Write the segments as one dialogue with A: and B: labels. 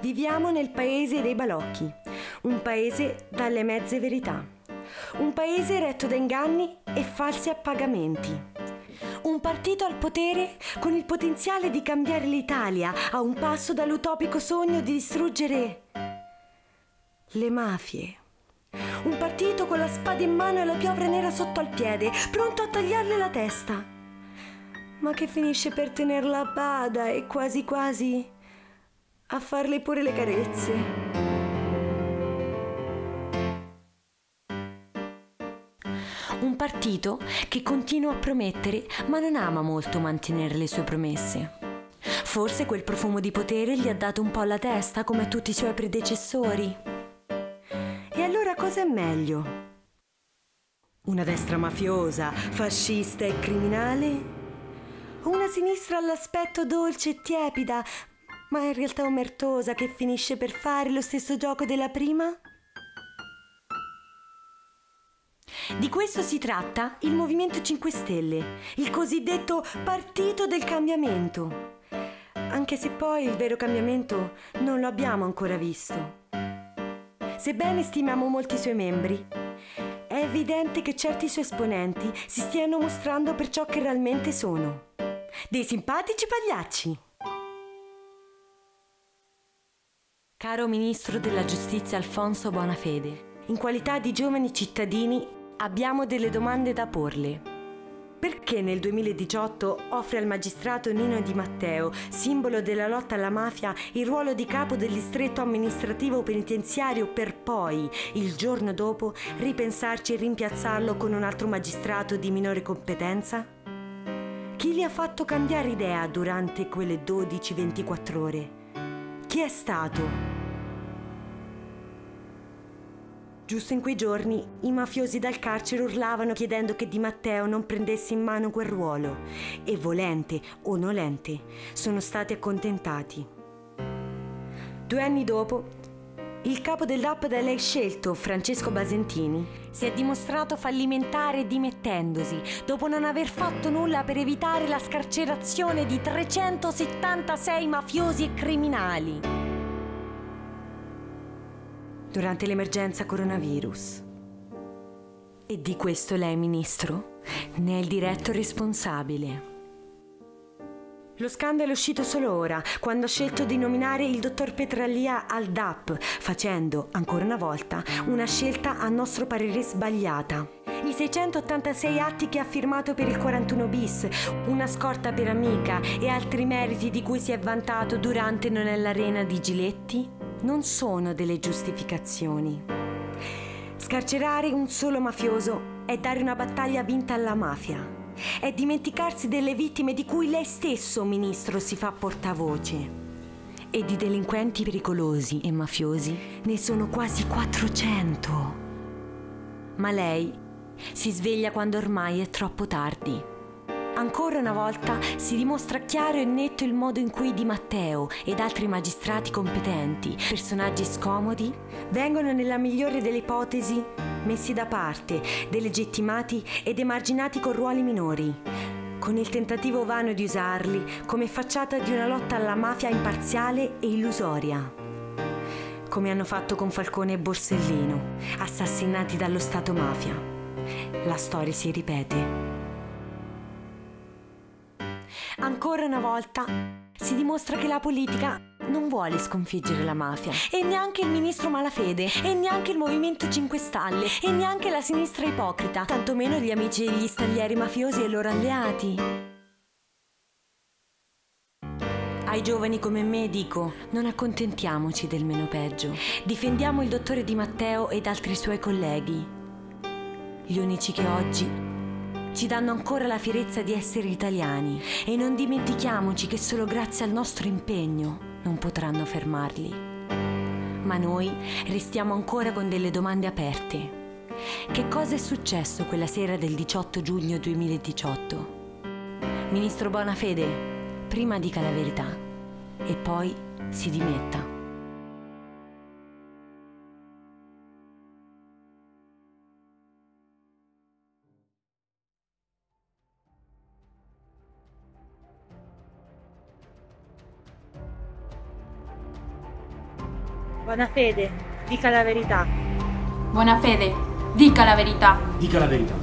A: Viviamo nel paese dei balocchi, un paese dalle mezze verità, un paese retto da inganni e falsi appagamenti. Un partito al potere con il potenziale di cambiare l'Italia a un passo dall'utopico sogno di distruggere le mafie. Un partito con la spada in mano e la piovra nera sotto al piede, pronto a tagliarle la testa. Ma che finisce per tenerla a bada e quasi quasi a farle pure le carezze. Un partito che continua a promettere ma non ama molto mantenere le sue promesse. Forse quel profumo di potere gli ha dato un po' alla testa come a tutti i suoi predecessori. E allora cosa è meglio? Una destra mafiosa, fascista e criminale? Una sinistra all'aspetto dolce e tiepida, ma in realtà omertosa che finisce per fare lo stesso gioco della prima? Di questo si tratta il Movimento 5 Stelle, il cosiddetto Partito del Cambiamento. Anche se poi il vero cambiamento non lo abbiamo ancora visto. Sebbene stimiamo molti suoi membri, è evidente che certi suoi esponenti si stiano mostrando per ciò che realmente sono. Dei simpatici pagliacci. Caro Ministro della Giustizia Alfonso Bonafede, in qualità di giovani cittadini abbiamo delle domande da porle. Perché nel 2018 offre al magistrato Nino Di Matteo, simbolo della lotta alla mafia, il ruolo di capo del distretto amministrativo penitenziario per poi, il giorno dopo, ripensarci e rimpiazzarlo con un altro magistrato di minore competenza? Chi gli ha fatto cambiare idea durante quelle 12-24 ore? Chi è stato? Giusto in quei giorni i mafiosi dal carcere urlavano chiedendo che Di Matteo non prendesse in mano quel ruolo e volente o nolente sono stati accontentati. Due anni dopo, il capo del DAP da lei scelto, Francesco Basentini, si è dimostrato fallimentare dimettendosi dopo non aver fatto nulla per evitare la scarcerazione di 376 mafiosi e criminali durante l'emergenza coronavirus. E di questo lei, Ministro, ne è il diretto responsabile. Lo scandalo è uscito solo ora, quando ha scelto di nominare il dottor Petraglia al DAP, facendo, ancora una volta, una scelta a nostro parere sbagliata. I 686 atti che ha firmato per il 41 bis, una scorta per amica e altri meriti di cui si è vantato durante Non è l'arena di Giletti, non sono delle giustificazioni. Scarcerare un solo mafioso è dare una battaglia vinta alla mafia. È dimenticarsi delle vittime di cui lei stesso, ministro, si fa portavoce. E di delinquenti pericolosi e mafiosi ne sono quasi 400. Ma lei si sveglia quando ormai è troppo tardi. Ancora una volta si dimostra chiaro e netto il modo in cui Di Matteo ed altri magistrati competenti, personaggi scomodi, vengono nella migliore delle ipotesi messi da parte, delegittimati ed emarginati con ruoli minori, con il tentativo vano di usarli come facciata di una lotta alla mafia imparziale e illusoria. Come hanno fatto con Falcone e Borsellino, assassinati dallo Stato mafia. La storia si ripete. Ancora una volta si dimostra che la politica non vuole sconfiggere la mafia e neanche il ministro Malafede e neanche il Movimento 5 Stalle e neanche la sinistra ipocrita, tantomeno gli amici degli staglieri mafiosi e i loro alleati. Ai giovani come me dico, non accontentiamoci del meno peggio. Difendiamo il dottore Di Matteo ed altri suoi colleghi. Gli unici che oggi ci danno ancora la fierezza di essere italiani e non dimentichiamoci che solo grazie al nostro impegno non potranno fermarli. Ma noi restiamo ancora con delle domande aperte. Che cosa è successo quella sera del 18 giugno 2018? Ministro Bonafede, prima dica la verità e poi si dimetta.
B: Buona fede, dica la verità.
C: Buona fede, dica la verità.
D: Dica la verità.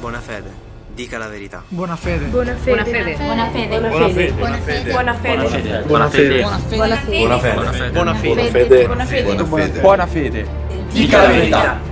E: Buona fede, dica la verità.
F: Buona fede.
C: Buona fede. Buona fede.
D: Buona fede.
C: Buona fede.
B: Buona fede.
F: Buona fede.
C: Buona fede.
D: Buona fede.
E: Buona fede.
C: Buona fede. Buona fede.
F: Buona fede.
D: Dica la verità.